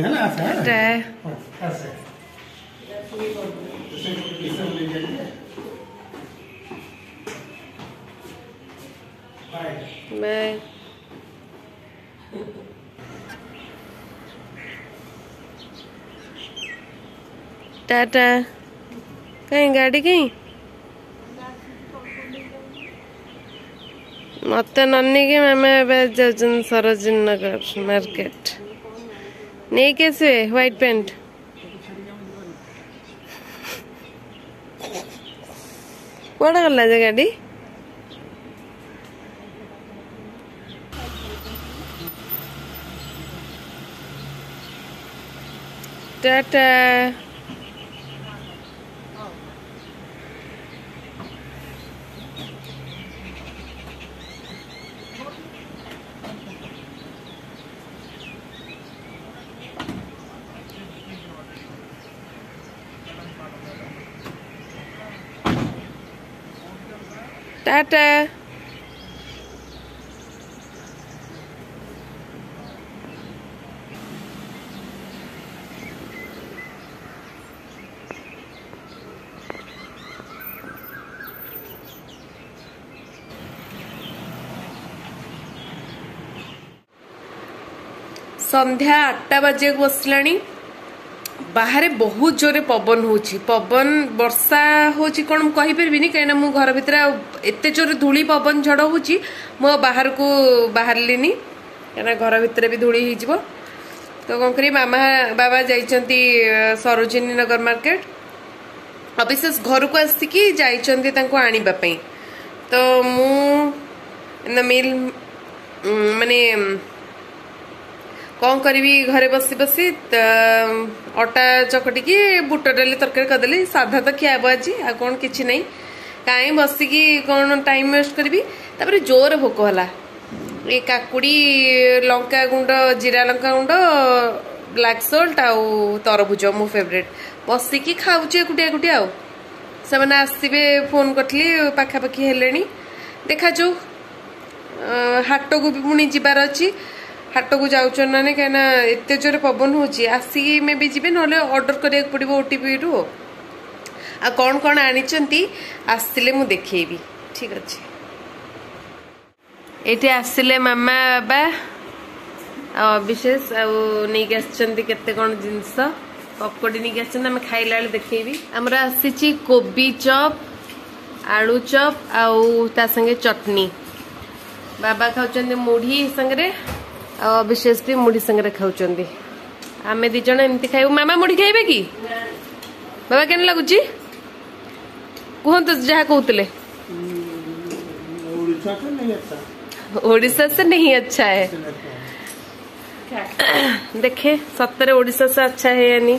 है टाटा हाँ, कहीं गाड़ी कहीं मत नन्नी मैम जा सरोजी नगर मार्केट নেই কেসে হোয়াইট প্যান্ট কটা করলা যে গাড়ি টাটা Tata. संध्या आठटा बाजे बसला ବାହାରେ ବହୁତ ଜୋରରେ ପବନ ହେଉଛି ପବନ ବର୍ଷା ହେଉଛି କ'ଣ ମୁଁ କହିପାରିବିନି କାହିଁକିନା ମୁଁ ଘର ଭିତରେ ଆଉ ଏତେ ଜୋରରେ ଧୂଳି ପବନ ଝଡ଼ ହେଉଛି ମୁଁ ଆଉ ବାହାରକୁ ବାହାରିଲିନି କାହିଁକିନା ଘର ଭିତରେ ବି ଧୂଳି ହେଇଯିବ ତ କ'ଣ କରିବି ମାମା ବାବା ଯାଇଛନ୍ତି ସରୋଜିନୀ ନଗର ମାର୍କେଟ ଅବିଶେଷ ଘରକୁ ଆସିକି ଯାଇଛନ୍ତି ତାଙ୍କୁ ଆଣିବା ପାଇଁ ତ ମୁଁ ଇନ୍ ଦ ମିଲ୍ ମାନେ କ'ଣ କରିବି ଘରେ ବସି ବସି ଅଟା ଚକଟିକି ବୁଟ ଡାଲି ତରକାରୀ କରିଦେଲି ସାଧା ତ ଖିଆ ଆଜି ଆଉ କ'ଣ କିଛି ନାହିଁ କାହିଁ ବସିକି କ'ଣ ଟାଇମ୍ ୱେଷ୍ଟ କରିବି ତାପରେ ଜୋର ଭୋକ ହେଲା ଏ କାକୁଡ଼ି ଲଙ୍କା ଗୁଣ୍ଡ ଜିରା ଲଙ୍କା ଗୁଣ୍ଡ ବ୍ଲାକ୍ ସଲ୍ଟ ଆଉ ତରଭୁଜ ମୋ ଫେଭରେଟ୍ ବସିକି ଖାଉଛି ଏକୁଟିଆ ଏକୁଟିଆ ଆଉ ସେମାନେ ଆସିବେ ଫୋନ୍ କରିଥିଲି ପାଖାପାଖି ହେଲେଣି ଦେଖାଯାଉ ହାଟକୁ ବି ପୁଣି ଯିବାର ଅଛି हाट को जाऊन ना कहीं जोर पवन हो आसिक मे भी जी ना अर्डर कराया पड़ो ओटीपी रु कौन कौन आनी आसिले मुझे ठीक अच्छे ये आसिले मामा बाबा अभिशेष आईक कौन जिन पकोड़ी नहीं आम खाला देखी आम आसी कोबी चप आलु चप आउ चटनी बाबा खाऊ मुढ़ी संगे भी मुढ़ी संगे खाऊँ आम दिज एम खाइब मामा मुढ़ी खाइबे कि बाबा के लगुच कहतु जहाँ कहते से नहीं अच्छा है देखे सतरे ओडा से अच्छा है यानी नहीं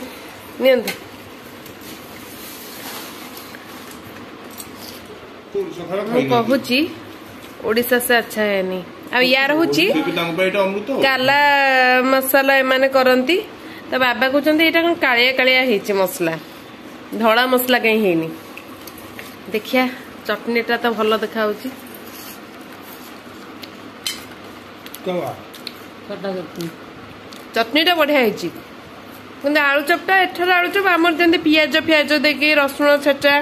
नियंतु कहूँ ओडिशा से अच्छा है या नहीं ଆଉ ୟାର ହେଉଛି କାଲା ମସଲା ଏମାନେ କରନ୍ତି ତା ବାବା କହୁଛନ୍ତି ଏଇଟା କ'ଣ କାଳିଆ କାଳିଆ ହେଇଛି ମସଲା ଧଳା ମସଲା କାହିଁ ହେଇନି ଦେଖିଆ ଚଟନୀଟା ତ ଭଲ ଦେଖାହେଉଛି ଚଟନୀଟା ବଢ଼ିଆ ହେଇଛି କିନ୍ତୁ ଆଳୁଚପଟା ଏଠାରେ ଆଳୁଚପ ଆମର ଯେମିତି ପିଆଜ ଫିଆଜ ଦେଇକି ରସୁଣ ଛେଚା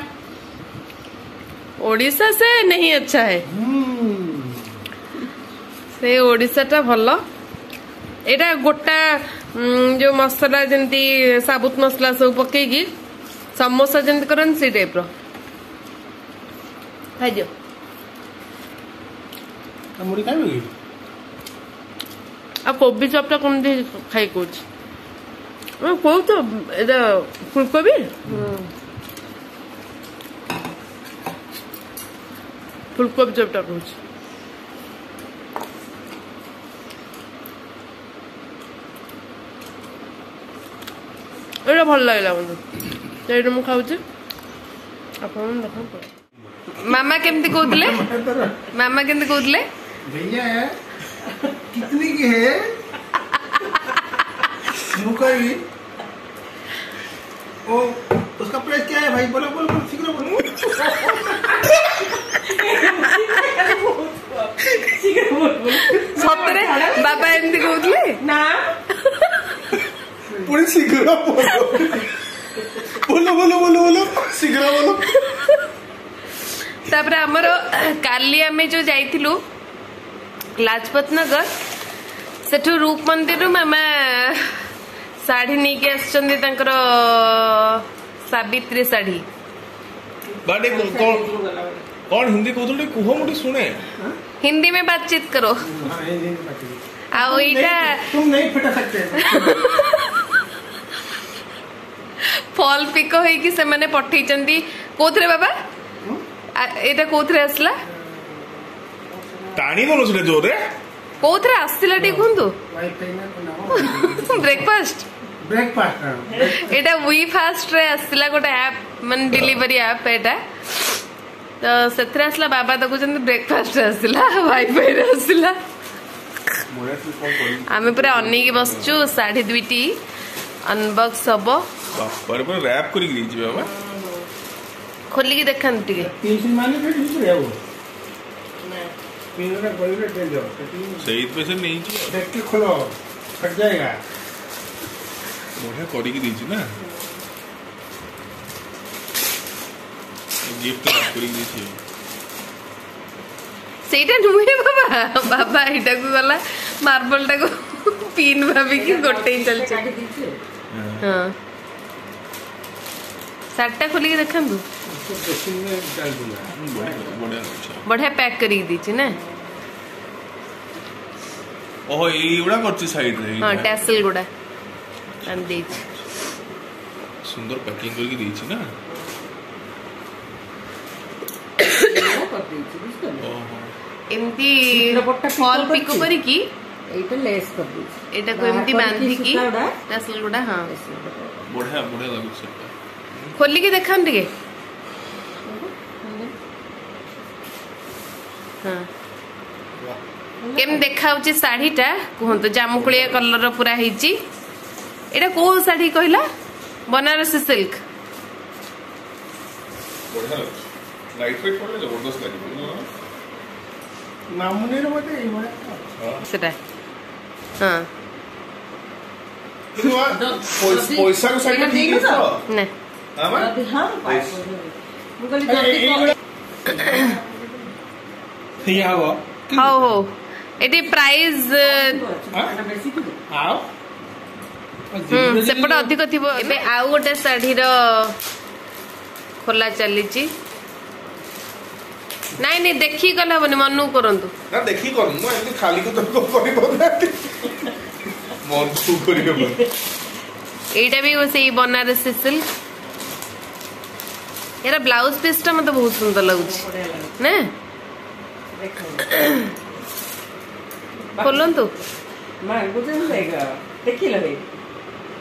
ଓଡ଼ିଶା ସେ ନେହିଁ ଆଚ୍ଛା ହେ ସେ ଓଡ଼ିଶାଟା ଭଲ ଏଇଟା ଗୋଟା ଯୋଉ ମସଲା ଯେମିତି ସାବୁତ ମସଲା ସବୁ ପକେଇକି ସମୋସା ଯେମିତି କରନ୍ତି ସେଇ ଟାଇପ୍ର ଖାଇଦିଅ ଆଉ କୋବି ଚପ୍ଟା କେମିତି ଖାଇ କହୁଛି କହୁଛ ଏଇଟା ଫୁଲକୋବି ଫୁଲକୋବି ଚପ୍ଟା କହୁଛି এটা ଭଲ ଲାଗିଲା ମୋତେ ତ ଏଇଟା ମୁଁ ଖାଉଛି ଆପଣ ଦେଖନ୍ତୁ ମାମା କେମିତି କହୁଥିଲେ ମାମା କେମିତି କହୁଥିଲେ ମୁଁ କହିବି ओ उसका प्राइस क्या शिखर बोलो बोलो बोलो बोलो बोलो शिखर बोलो तापर आमर काली आम जो जाइलु लाजपत नगर से रूप मंदिर रूम आम शाढ़ी नहीं कि आस सवित्री शाढ़ी कौन हिंदी कौन कहो मुझे सुने हिंदी में बातचीत करो हाँ, आ, तुम नहीं फिटा सकते ফল পিক হয়েকি সেমানে পঠাইছন্তি কোথরে বাবা এটা কোথরে আসলা টানি বলছিলে জোরে কোথরে আসছিলা দেখুন্তু ব্রেকফাস্ট ব্রেকফাস্ট এটা উই ফাস্ট রে আসছিলা গোটা অ্যাপ মানে ডেলিভারি অ্যাপ এটা ତ ସେଥିରେ ଆସିଲା ବାବା ଦେଖୁଛନ୍ତି ବ୍ରେକଫାଷ୍ଟରେ ଆସିଲା ୱାଇଫାଇରେ ଆସିଲା ଆମେ ପୁରା ଅନେଇକି ବସିଛୁ ସାଢ଼େ ଦୁଇଟି ଅନବକ୍ସ ହବ বাপারে পুরো র্যাপ କରିକି ଦେଇଛି ବାବା ଖୋଲିକି ଦେଖାନ୍ତୁ ଟିକେ ସେଇଥିପାଇଁ ସେ ନେଇଛି ବଢିଆ କରିକି ଦେଇଛି ନା ଗିଫ୍ଟ କରିକି ଦେଇଛି ସେଇଟା ନୁହେଁ ବାବା ବାବା ଏଇଟାକୁ ଗଲା ମାର୍ବଲଟାକୁ ପିନ୍ ଭାବିକି ଗୋଟେଇ ଚାଲିଛି ହଁ শার্টটা খোলিকি দেখন্তু বঢ়িয়া প্যাক করি দিছি না ওহ এইগুড়া করছি সাইড রে হ্যাঁ ট্যাসেল গুড়া আমি দিছি সুন্দর প্যাকিং করি দিছি না এমতি ফল পিকো করিকি এইটা লেস করি এটাকে এমতি বাঁধিকি ট্যাসেল গুড়া হ্যাঁ বঢ়িয়া বঢ়িয়া লাগুছে ଖୋଲିକି ଦେଖାନ୍ତୁ ଟିକେ ହଁ କେମିତି ଦେଖାହଉଛି ଶାଢ଼ୀଟା କୁହନ୍ତୁ ଜାମୁକୁଳିଆ କଲରର ପୁରା ହେଇଛି ଏଇଟା କୋଉ ଶାଢ଼ୀ କହିଲା ବନାରସୀ ସିଲ୍କ ସେଟା ହଁ ପଇସା ହଉ ହଉ ଏଠି ପ୍ରାଇସ୍ ସେପଟେ ଅଧିକ ଥିବ ଏବେ ଆଉ ଗୋଟେ ଶାଢ଼ୀର ଖୋଲା ଚାଲିଛି ନାଇଁ ନାଇଁ ଦେଖିକି କଲେ ହବନି ମନକୁ କରନ୍ତୁ ଦେଖିକି କରନ୍ତୁ ମୁଁ ଏମିତି ଖାଲି ଏଇଟା ବି ସେଇ ବନାରସୀ ସିଲ୍କ এরা ব্লাউজ পিসটা মতো বহুত সুন্দর লাগুছি না খোলন্তু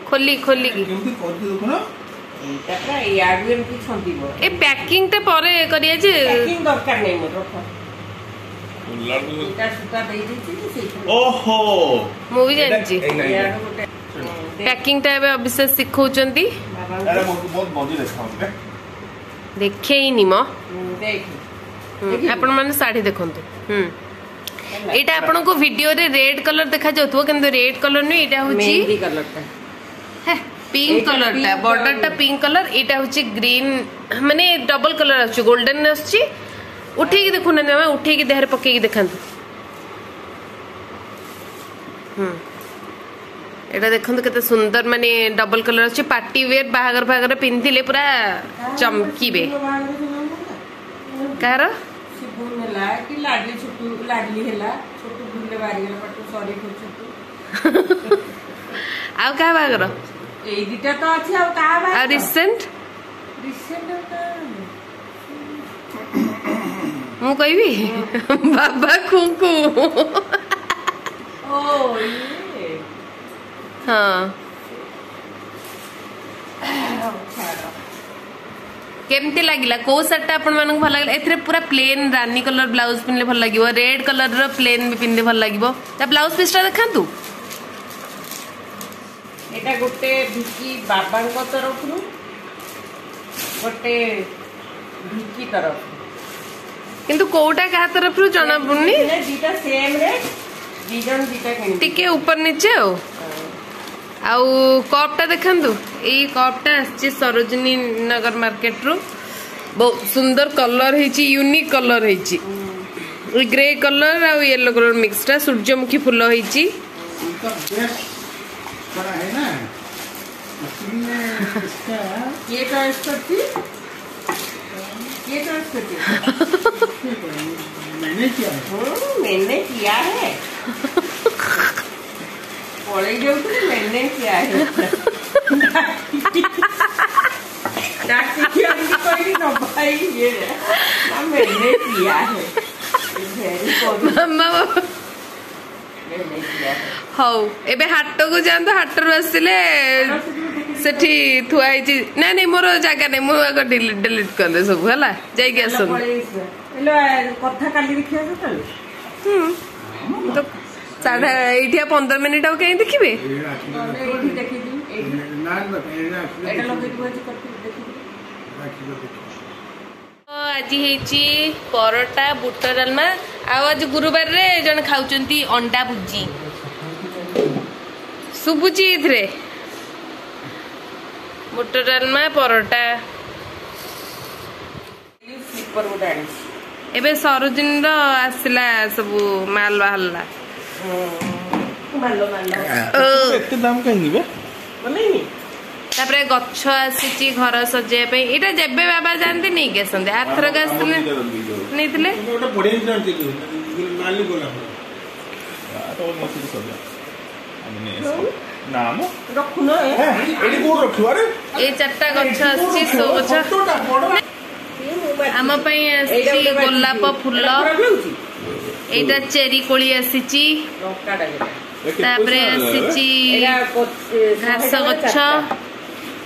খোলি খোলি ଏ ପ୍ୟାକିଂଟା ପରେ କରିବା ଯେ ମୁଁ ବି ଜାଣିଛି ପ୍ୟାକିଂଟା ଏବେ ଅଭିଷେକ ଶିଖଉଛନ୍ତି ଦେଖେଇନି ମ ଆପଣମାନେ ଶାଢ଼ୀ ଦେଖନ୍ତୁ ହୁଁ ଏଇଟା ଆପଣଙ୍କୁ ଭିଡିଓରେ ରେଡ୍ କଲର ଦେଖାଯାଉଥିବ କିନ୍ତୁ ରେଡ୍ କଲର ନୁହେଁ ଏଇଟା ହଉଛି ପିଙ୍କ କଲରଟା ବର୍ଡରଟା ପିଙ୍କ କଲର ଏଇଟା ହଉଛି ଗ୍ରୀନ ମାନେ ଡବଲ କଲର ଆସୁଛି ଗୋଲ୍ଡେନ ଆସୁଛି ଉଠେଇକି ଦେଖୁନାହାନ୍ତି ଆମେ ଉଠେଇକି ଦେହରେ ପକେଇକି ଦେଖାନ୍ତୁ ହୁଁ এটা দেখন্তু কেতে সুন্দর মানে ডবল কলর আছে পার্টি ওয়্যার বাহাগর বাহাগর পিন্ধিলে পুরা চমকিবে কার সিবুন হেলা কি লাডলি ছোটু ମୁଁ କହିବି ବାବା ଖୁଙ୍କୁ हाँ କେମିତି ଲାଗିଲା କୋଉ ଶାର୍ଟଟା ଆପଣମାନଙ୍କୁ ଭଲ ଲାଗିଲା ଏଥିରେ ପୁରା ପ୍ଲେନ୍ ରାନି କଲର୍ ବ୍ଲାଉଜ୍ ପିନ୍ଧିଲେ ଭଲ ଲାଗିବ ରେଡ୍ କଲର୍ର ପ୍ଲେନ୍ ବି ପିନ୍ଧିଲେ ଭଲ ଲାଗିବ ତା ବ୍ଲାଉଜ୍ ପିସ୍ଟା ଦେଖାନ୍ତୁ ଏଇଟା ଗୋଟେ ଭିକି ବାବାଙ୍କ ତରଫରୁ ଗୋଟେ ଭିକି ତରଫରୁ କିନ୍ତୁ କୋଉଟା କାହା ତରଫରୁ ଜଣା ପଡୁନି ଦିଟା ସେମ୍ ରେଟ୍ ଦି ଜଣ ଦିଟା ଟିକେ ଉପର ନିଚେ ଆଉ ଆଉ କପ୍ଟା ଦେଖାନ୍ତୁ ଏଇ କପ୍ଟା ଆସିଛି ସରୋଜିନୀ ନଗର ମାର୍କେଟରୁ ବହୁତ ସୁନ୍ଦର କଲର୍ ହେଇଛି ୟୁନିକ୍ କଲର୍ ହେଇଛି ଗ୍ରେ କଲର୍ ଆଉ ୟେଲୋ କଲର୍ ମିକ୍ସଟା ସୂର୍ଯ୍ୟମୁଖୀ ଫୁଲ ହେଇଛି मैंने किया है ପଳେଇ ଯାଉଥିଲେ ଲେନେ ଠିଆ ହଉ ଏବେ ହାଟକୁ ଯାଆନ୍ତୁ ହାଟରୁ ଆସିଲେ ସେଠି ଥୁଆ ହେଇଛି ନାଇଁ ନାଇଁ ମୋର ଜାଗା ନାହିଁ ମୁଁ ଆଗ ଡିଲିଟ କଲେ ସବୁ ହେଲା ଯାଇକି ଆସନ୍ତୁ କଥା କାଲି ଦେଖିବା ସାଢେ ଏଇଠି ପନ୍ଦର ମିନିଟ ଆଉ କାହିଁ ଦେଖିବେ ଆଜି ହେଇଛି ପରଟା ବୁଟ ଡାଲମା ଆଉ ଆଜି ଗୁରୁବାରରେ ଜଣେ ଖାଉଛନ୍ତି ଅଣ୍ଡା ଭୁଜି ଶୁଭୁଛି ଏଥିରେ ବୁଟ ଡାଲମା ପରଟା ଏବେ ସରୋଜିନୀର ଆସିଲା ସବୁ ମାଲ ବାହାରିଲା ଏତେ ଦାମ କାହିଁ ନେବେ ତାପରେ ଗଛ ଆସିଛି ଘର ସଜେଇବା ପାଇଁ ଏଇଟା ଯେବେ ବାବା ଯାଆନ୍ତି ନେଇକି ଆସନ୍ତି ଆରଥରକ ଆସିଥିଲେ ନେଇଥିଲେ ଏଇ ଚାରିଟା ଗଛ ଆସିଛି ସୋ ଗଛ ଆମ ପାଇଁ ଆସିଛି ଗୋଲାପ ଫୁଲ এইটা চেরি কোলি আসিছি তারপরে আসিছি ঘাস গছ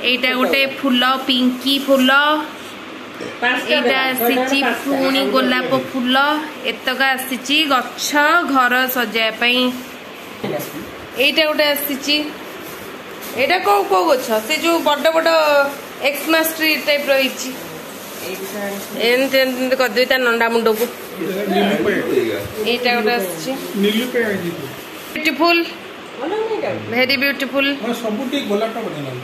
এইটা গোটে ফুল পিঙ্কি ফুল এইটা আসিছি পুଣି গোলাপ ফুল এতক আসিছি গছ ঘর সজা পাই এইটা গোটে আসিছি এটা কো কো গছ সে যে বড় বড় এক্সমাস ট্রি টাইপ রয়েছে এমতি এমতি করিদেবি তা নন্ডা মুন্ডকু এইটা ওটা আসছে বিউটিফুল ভেরি বিউটিফুল সবুটি গোলাপটা বলে নাও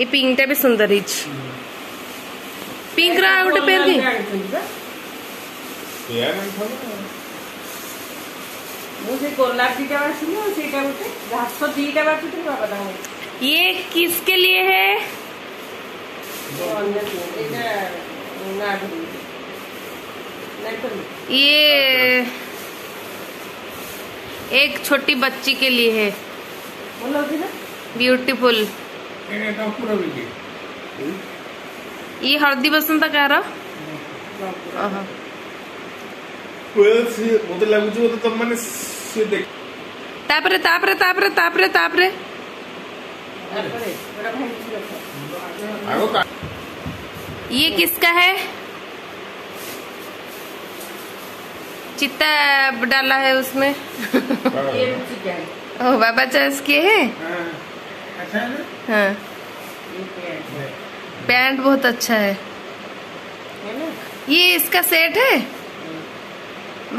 এই পিঙ্কটা বি সুন্দর হইছি পিঙ্করা গোটে পেয়ার কি ମୁଁ ସେ ଗୋଲାପ ଦିଟା ବାଛିଲି ଆଉ ସେଇଟା ଗୋଟେ ଘାସ ଦିଟା ବାଛୁଥିଲି ବାବା ତାଙ୍କୁ ये किसके लिए है ये एक छोटी बच्ची के लिए है ब्यूटीफुल ये हल्दी बसंत कह रहा हाँ। तो तापरे तापरे तापरे तापरे तापरे ये किसका है चित्ता डाला है उसमें ओ बाबा चांस के है पैंट बहुत अच्छा है ये इसका सेट है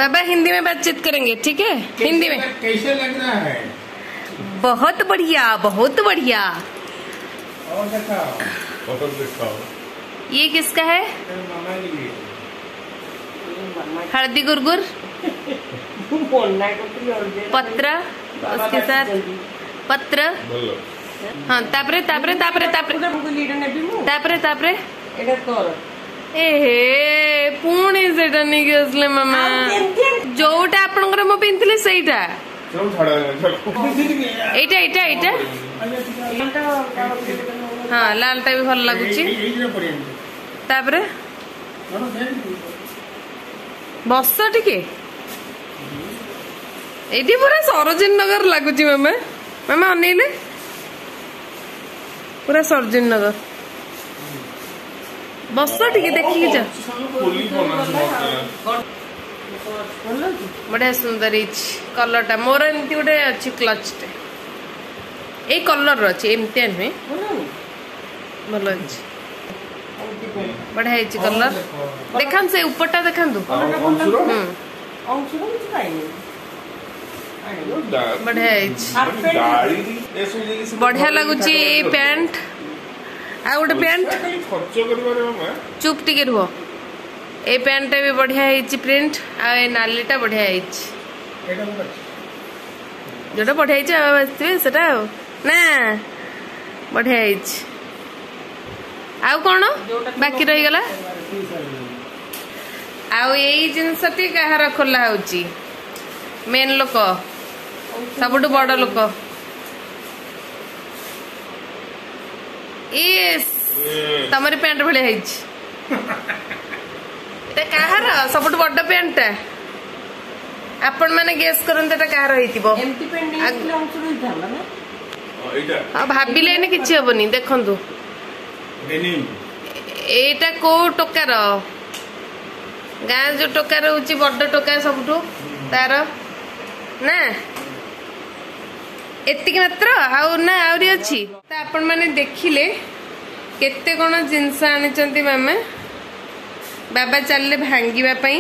बाबा हिंदी में बातचीत करेंगे ठीक है हिंदी में कैसे लग रहा है बहुत बढ़िया बहुत बढ़िया और दिखाओ। दिखाओ। ये किसका है हल्दी गुरगुर पत्र उसके साथ पत्र हाँ तापरे तापरे तापरे तापरे तापरे तापरे एहे पुणी सेटा नहीं आसले मामा जोटा आपनकर मो पिंथले सेटा एटा एटा एटा हां लालटा भी भल लागुची तापरे ବସ ଟିକେ ଏଇଠି ପୁରା ସରୋଜିନୀ ନଗର ଲାଗୁଛି ମାମା ମାମା ଅନେଇଲେ ପୁରା ସରୋଜିନୀ ନଗର ବସ ଟିକେ ଦେଖିକି ଯା ବଢିଆ ସୁନ୍ଦର ହେଇଛି କଲରଟା ମୋର ଏମିତି ଗୋଟେ ଅଛି କ୍ଲଚ୍ଟେ ଏଇ କଲରର ଅଛି ଏମିତିଆ ନୁହେଁ ଭଲ ଅଛି বড়া হয়েছে কলর দেখান সে উপরটা দেখান তো বড়া হয়েছে বড়িয়া লাগুচি ଆଉ ଗୋଟେ ପ୍ୟାଣ୍ଟ ଚୁପ୍ ଟିକେ ରୁହ ଏ ପ୍ୟାଣ୍ଟଟା ବି ବଢ଼ିଆ ହେଇଛି ପ୍ରିଣ୍ଟ ଆଉ ଏ ନାଲିଟା ବଢ଼ିଆ ହେଇଛି ଯେଉଁଟା ବଢ଼ିଆ ହେଇଛି ଆଉ ଆସିଥିବେ ସେଟା ଆଉ ନା ବଢ଼ିଆ ହେଇଛି ଆଉ କ'ଣ ବାକି ରହିଗଲା ଆଉ ଏଇ ଜିନିଷଟି କାହାର ଖୋଲା ହେଉଛି ମେନ୍ ଲୋକ ସବୁଠୁ ବଡ଼ ଲୋକ ତମରି ପ୍ୟାଣ୍ଟ ଭଳିଆ ହେଇଛି ଏଟା କାହାର ସବୁଠୁ ବଡ଼ ପ୍ୟାଣ୍ଟଟା ଆପଣମାନେ ଗେସ୍ କରନ୍ତୁ ଏଟା କାହାର ହେଇଥିବ ଭାବିଲେ କିଛି ହବନି ଦେଖନ୍ତୁ ডেনিম এইটা কোউ টোকার গাঁ যে টোকা রয়েছে বড় টোকা সবুঠু তার না এতিকি মাত্র আউ না আহরি অছি তা আপন মানে দেখিলে কেতে কোন জিনিস আনিছন্তি মামা বাবা চালিলে ভাঙ্গিবা পাই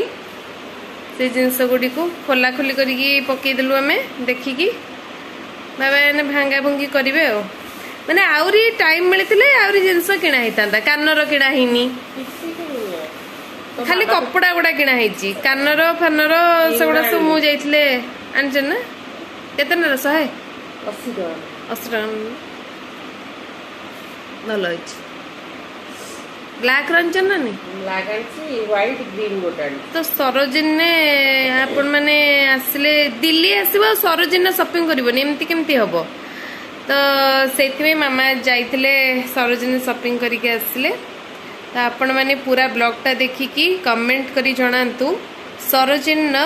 ସେ ଜିନିଷ ଗୁଡ଼ିକୁ ଖୋଲାଖୋଲି କରିକି ପକାଇଦେଲୁ ଆମେ ଦେଖିକି ବାବା ଏମାନେ ଭାଙ୍ଗାଭୁଙ୍ଗି କରିବେ ଆଉ ମାନେ ଆହୁରି ଟାଇମ୍ ମିଳିଥିଲେ ଆହୁରି ଜିନିଷ କିଣା ହେଇଥାନ୍ତା କାନର କିଣା ହେଇନି ଖାଲି କପଡା ଗୁଡା କିଣା ହେଇଛି କାନର ଫାନର ସେଗୁଡା ସବୁ ମୁଁ ଯାଇଥିଲେ ଆଣିଛ ନା କେତେ ନେଲା ଶହେ ଅଶୀ ଟଙ୍କା ଭଲ ହେଇଛି ବ୍ଲାକ୍ ରଞ୍ଜ ନା ନାଇଁ ବ୍ଲାକ୍ ଆଣିଛି ହ୍ୱାଇଟ୍ ଗ୍ରୀନ୍ ଗୋଟେ ଆଣିଛି ତ ସରୋଜିନେ ଆପଣମାନେ ଆସିଲେ ଦିଲ୍ଲୀ ଆସିବ ଆଉ ସରୋଜିନେ ସପିଂ କରିବନି ଏମିତି କେମିତି ହବ ତ ସେଇଥିପାଇଁ ମାମା ଯାଇଥିଲେ ସରୋଜିନୀ ସପିଂ କରିକି ଆସିଲେ ତ ଆପଣମାନେ ପୁରା ବ୍ଲଗ୍ଟା ଦେଖିକି କମେଣ୍ଟ କରି ଜଣାନ୍ତୁ ସରୋଜିନୀର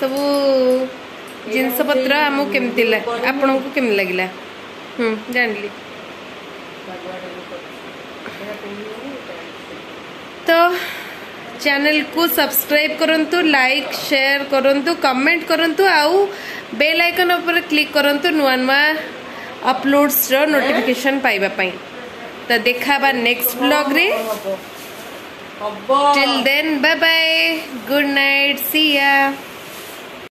ସବୁ ଜିନିଷପତ୍ର ଆମକୁ କେମିତି ଆପଣଙ୍କୁ କେମିତି ଲାଗିଲା ହୁଁ ଜାଣିଲି ତ ଚ୍ୟାନେଲକୁ ସବସ୍କ୍ରାଇବ୍ କରନ୍ତୁ ଲାଇକ୍ ସେୟାର କରନ୍ତୁ କମେଣ୍ଟ କରନ୍ତୁ ଆଉ ବେଲ୍ ଆଇକନ୍ ଉପରେ କ୍ଲିକ୍ କରନ୍ତୁ ନୂଆ ନୂଆ अपलोड्स नोटिफिकेशन पाइबापी तो देखा नेक्स्ट ब्लग रे till then bye bye good night see ya